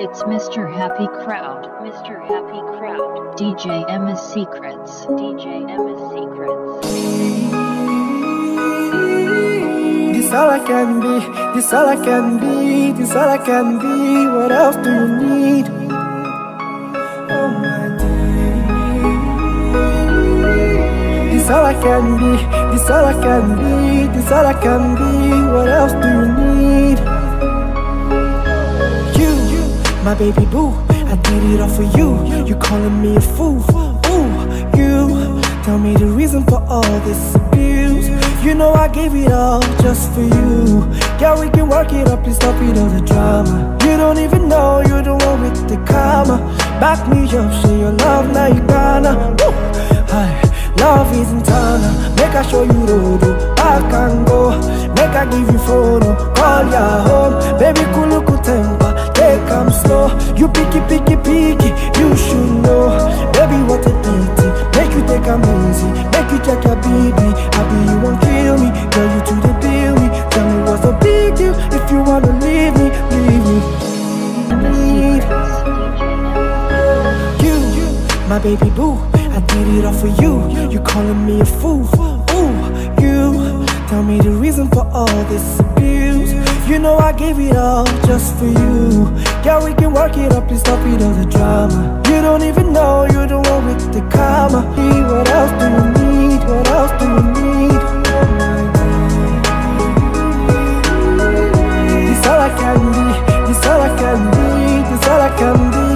It's Mr. Happy Crowd. Mr. Happy Crowd. DJ Emma's Secrets. DJ Emma's Secrets. This all I can be, this all I can be, this all I can be. What else do you need? Oh my dear. This all I can be, this all I can be, this all I can be. What else do you need? My baby boo, I did it all for you. You calling me a fool? Ooh, you tell me the reason for all this abuse. You know I gave it all just for you. Yeah, we can work it up, please stop it all the drama. You don't even know you're the one with the karma. Back me up, show your love, now you gonna. Woo! Aye. Love is internal, make I show you road, slow. You picky, picky, picky, you should know. Baby, what a pity, make you take am easy, make you check your BB. Happy you won't kill me, girl, you to the deal me. Tell me what's the big deal, if you wanna leave me, leave me. Need you, my baby boo. I did it all for you. You calling me a fool? Ooh, you tell me the reason for all this abuse. You know I gave it all just for you. Yeah, we can work it up, please stop it all the drama. You don't even know, you don't one with the karma. Hey, What else do we need, what else do we need? This all I can be, it's all I can be, it's all I can be.